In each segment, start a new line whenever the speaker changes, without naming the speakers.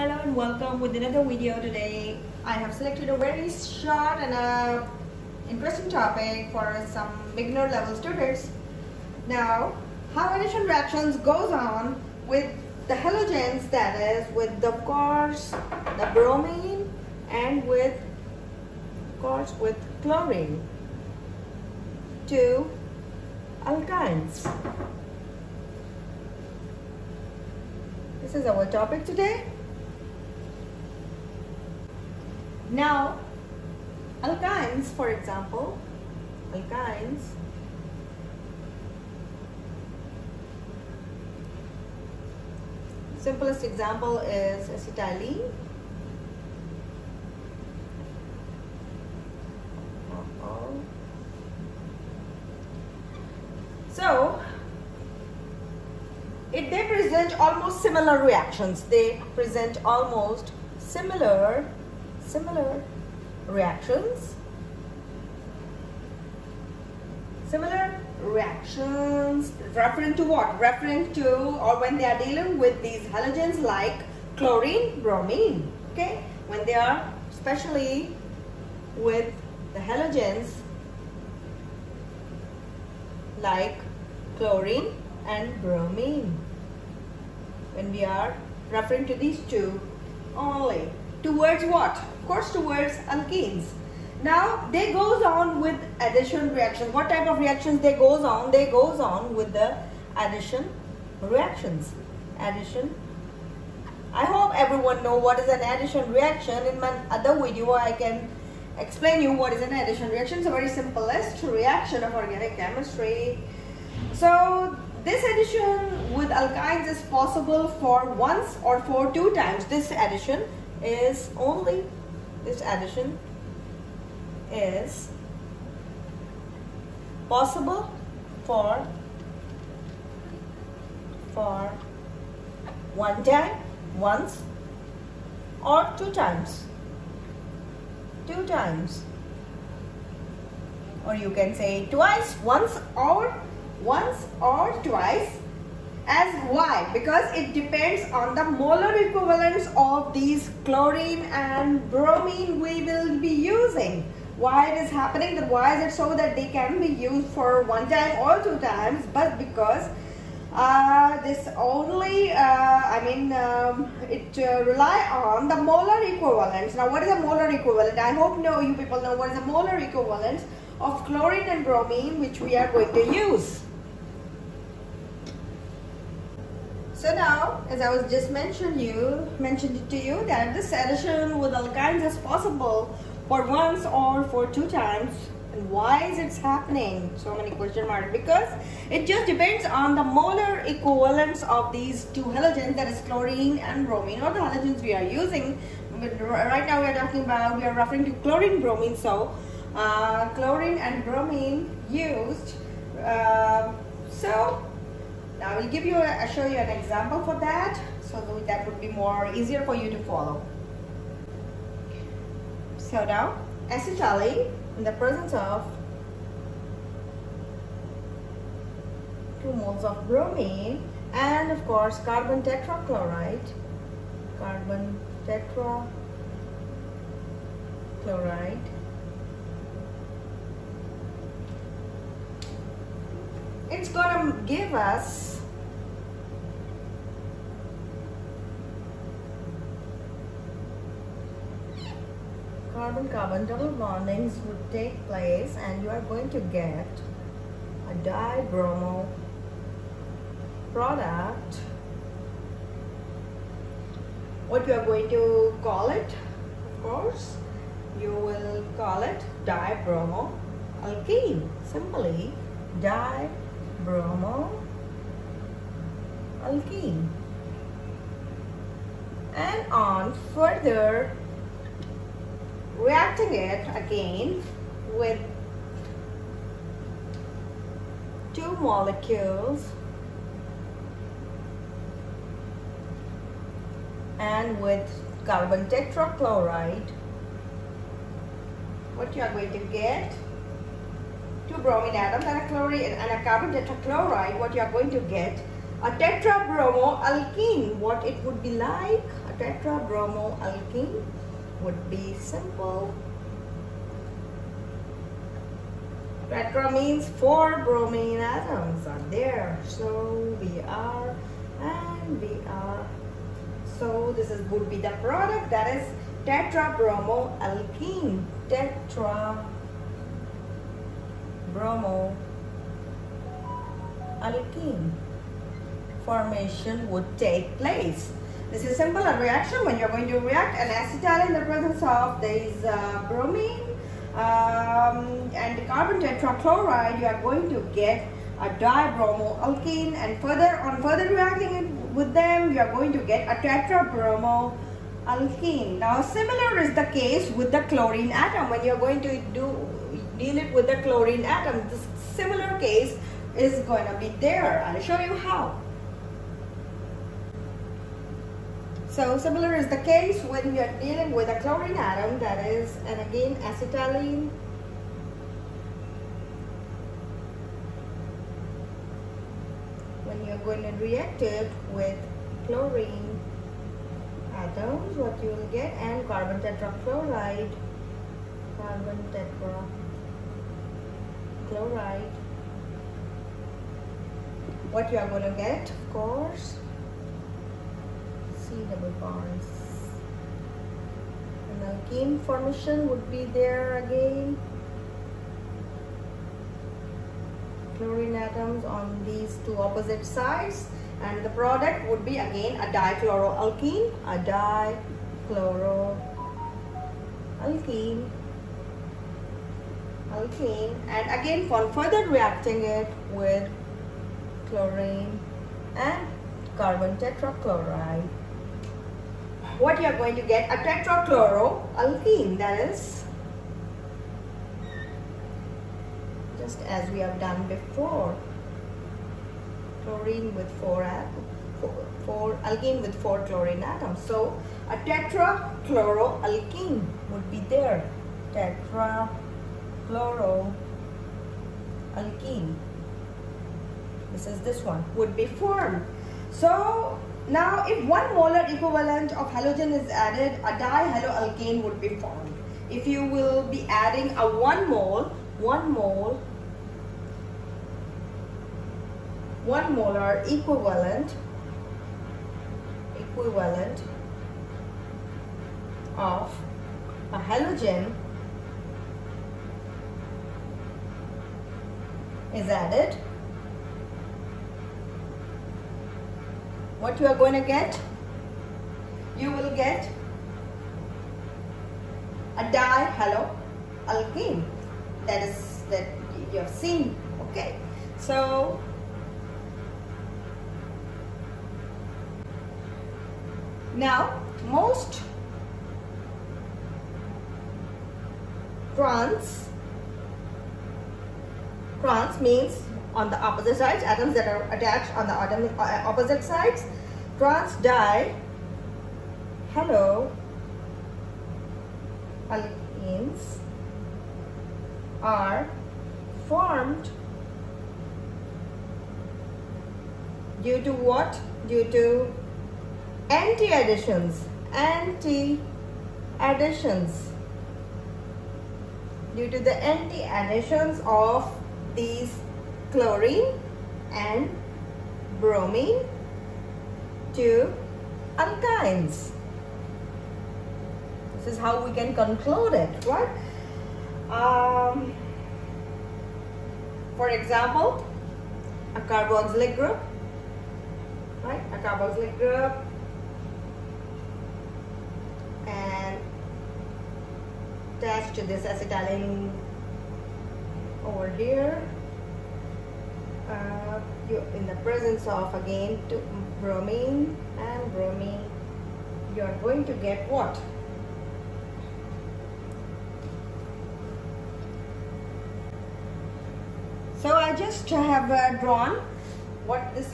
Hello and welcome with another video today. I have selected a very short and a interesting topic for some beginner level students. Now, how addition reactions goes on with the halogens that is with the, course the bromine and with of course with chlorine to alkynes. This is our topic today. Now, alkynes, for example, alkynes simplest example is acetylene. So it they present almost similar reactions. They present almost similar similar reactions? Similar reactions referring to what? Referring to or when they are dealing with these halogens like chlorine bromine okay? When they are especially with the halogens like chlorine and bromine. When we are referring to these two only towards what? Of course towards alkynes. Now they goes on with addition reaction. What type of reactions they goes on? They goes on with the addition reactions. Addition. I hope everyone know what is an addition reaction. In my other video i can explain you what is an addition reaction. It's a very simplest reaction of organic chemistry. So this addition with alkynes is possible for once or for two times. This addition is only this addition is possible for for one time once or two times. Two times. Or you can say twice once or once or twice as why? Because it depends on the molar equivalence of these chlorine and bromine we will be using. Why it is happening? That why is it so that they can be used for one time or two times? But because uh, this only uh, I mean um, it uh, rely on the molar equivalence. Now what is a molar equivalent? I hope know you people know what is a molar equivalence of chlorine and bromine which we are going to use so now as I was just mentioned you mentioned it to you that this addition with alkynes is possible for once or for two times. And why is it happening? So many question marks because it just depends on the molar equivalence of these two halogens that is chlorine and bromine or the halogens we are using. Right now we are talking about we are referring to chlorine bromine. So uh, chlorine and bromine used uh, so I will give you a, show you an example for that so that would be more easier for you to follow. So now acetylene in the presence of 2 moles of bromine and of course carbon tetrachloride. Carbon tetrachloride it's gonna give us carbon-carbon double bondings would take place and you are going to get a dibromo product. What you are going to call it, of course, you will call it dibromo alkene. Simply dibromo alkene. And on further reacting it again with two molecules and with carbon tetrachloride. What you are going to get two bromine atoms and a chlorine and a carbon tetrachloride what you are going to get a tetrabromoalkene, what it would be like? A tetrabromoalkene would be simple. Tetra means four bromine atoms are there. So we are and we are. So this is would be the product that is tetrabromoalkene. Tetra bromo alkene formation would take place. This is simple a reaction. When you're going to react an acetyl in the presence of these uh, bromine um, and carbon tetrachloride. You are going to get a dibromoalkene and further on further reacting it with them you are going to get a tetrabromoalkene. Now similar is the case with the chlorine atom. When you're going to do deal it with the chlorine atom. This similar case is going to be there. I'll show you how. So similar is the case when you're dealing with a chlorine atom that is, and again, acetylene. When you're going to react it with chlorine atoms, what you will get, and carbon tetrachloride, carbon tetrachloride, what you are going to get, of course, C double bonds. An alkene formation would be there again. Chlorine atoms on these two opposite sides and the product would be again a dichloroalkene, a dichloroalkene, and again for further reacting it with chlorine and carbon tetrachloride. What you are going to get a tetrachloroalkene that is just as we have done before. Chlorine with four alkene with four chlorine atoms. So a tetrachloroalkene would be there tetrachloroalkene this is this one. Would be formed. So now, if one molar equivalent of halogen is added, a dihaloalkane would be formed. If you will be adding a one mole, one mole, one molar equivalent, equivalent of a halogen is added. What you are going to get? You will get a dihaloalkane that is that you have seen okay. So now most trans trans means on the opposite sides, atoms that are attached on the uh, opposite sides. Trans di hello alkenes are formed due to what? Due to anti-additions. Anti-additions. Due to the anti-additions of these chlorine and bromine to alkynes. This is how we can conclude it, right? Um, for example, a carboxylic group, right? A carboxylic group and attached to this acetylene over here uh, you in the presence of again to bromine and bromine you are going to get what? So I just have uh, drawn what this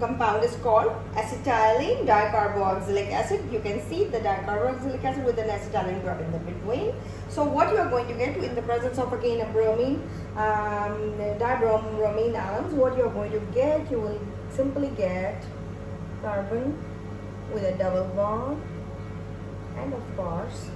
compound is called? Acetylene dicarboxylic acid. You can see the dicarboxylic acid with an acetylene group in the between so what you are going to get in the presence of again a bromine um, dibromine atoms what you are going to get you will simply get carbon with a double bond. And of course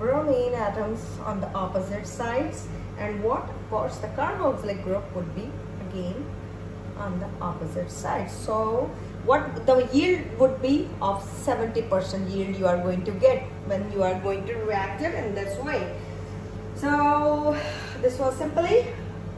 bromine atoms on the opposite sides. And what of course the carboxylic group would be again on the opposite side. So what the yield would be of 70% yield you are going to get when you are going to react it in this way. So this was simply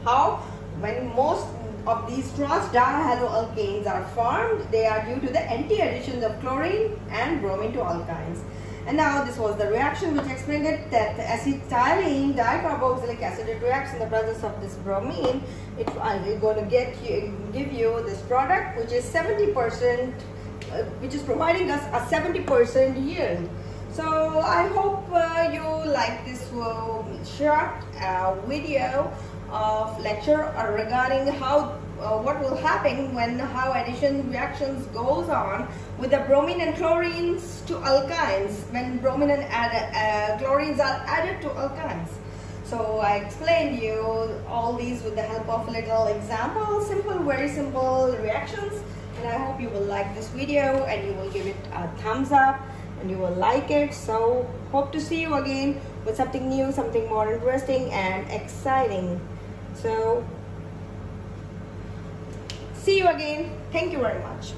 how when most of these trans dihaloalkanes are formed they are due to the anti-additions of chlorine and bromine to alkynes and now this was the reaction which explained it that acetylene dicarboxylic acid it reacts in the presence of this bromine. It is going to get you, give you this product which is 70%, uh, which is providing us a 70% yield. So I hope uh, you like this uh, short uh, video of lecture regarding how uh, what will happen when how addition reactions goes on with the bromine and chlorines to alkynes when bromine and uh, chlorines are added to alkynes. So I explained you all these with the help of little examples, simple, very simple reactions. And I hope you will like this video and you will give it a thumbs up and you will like it. So hope to see you again with something new, something more interesting and exciting. So See you again. Thank you very much.